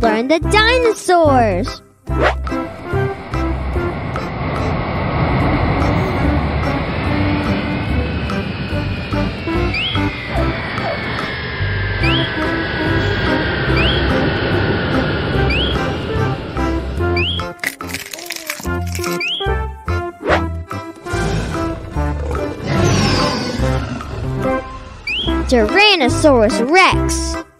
learn the dinosaurs. Tyrannosaurus Rex.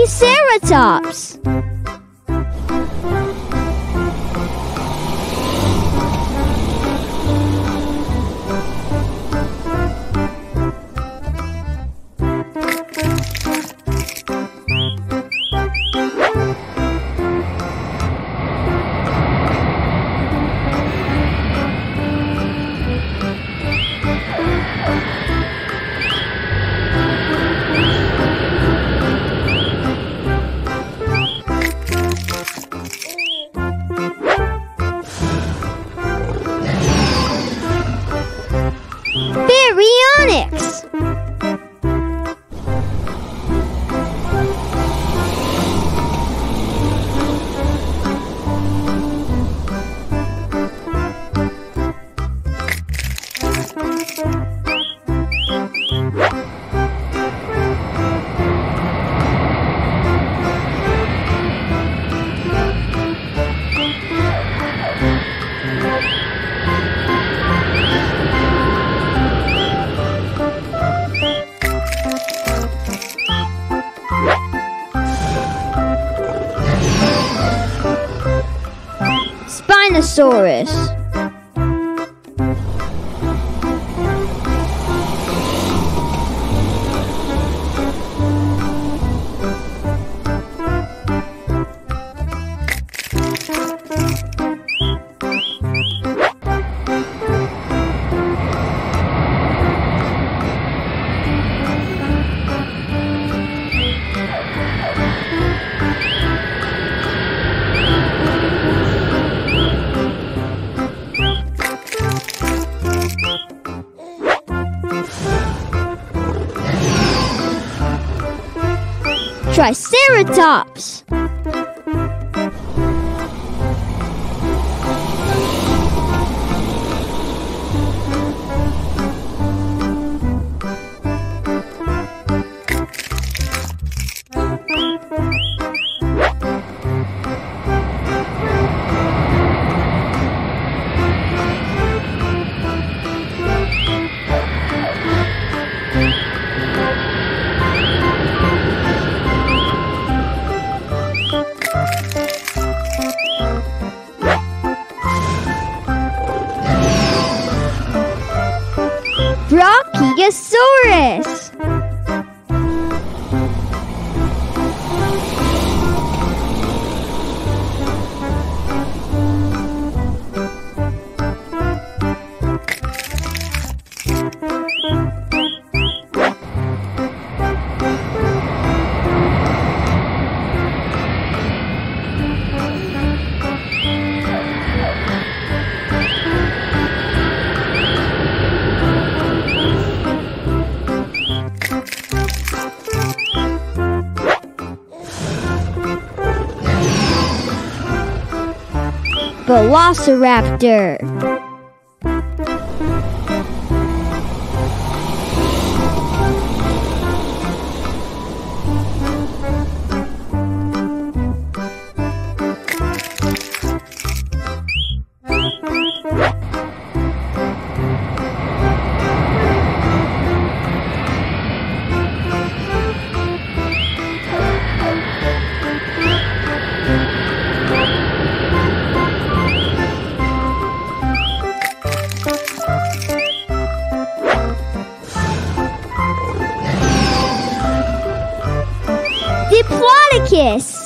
Triceratops. Spinosaurus. Triceratops. Brachiosaurus. Velociraptor. Diplodocus.